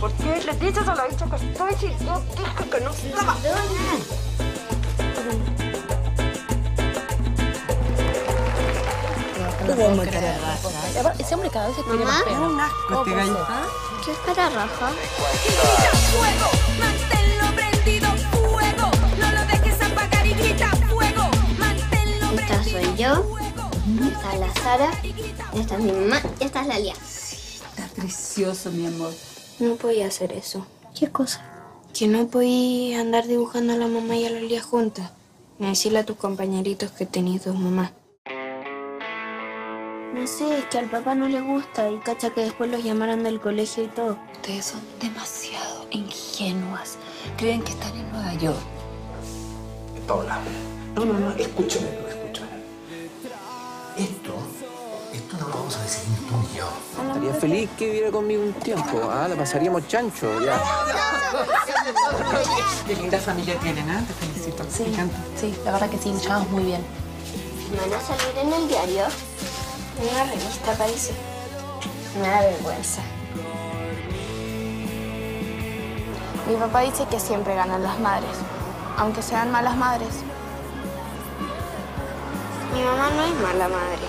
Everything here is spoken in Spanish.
¿Por qué le dices a la bicha que estoy si yo dije que no estaba? Hubo muy cara de raja. Ese hombre cada vez se quiere más. Un asco este gallo. ¿Qué es cara roja? fuego, la Sara, esta es mi mamá y esta es la Lia. Está precioso, mi amor. No podía hacer eso. ¿Qué cosa? Que no podía andar dibujando a la mamá y a la Lía juntas. Ni decirle a tus compañeritos que tenías dos mamás. No sé, es que al papá no le gusta y cacha que después los llamaron del colegio y todo. Ustedes son demasiado ingenuas. Creen que están en Nueva York. Paula. No, no, no, escúchame, escúchame. Esto, esto no lo vamos a decidir tú y yo. Estaría feliz que viviera conmigo un tiempo. Ah, la pasaríamos chancho, ya. Qué linda familia tienen, ¿ah? Te felicito. Sí, Me encanta. sí, la verdad que sí, luchamos muy bien. ¿Van a salir en el diario? En una revista parece. Me da vergüenza. Mi papá dice que siempre ganan las madres, aunque sean malas madres. Mi mamá no es mala madre.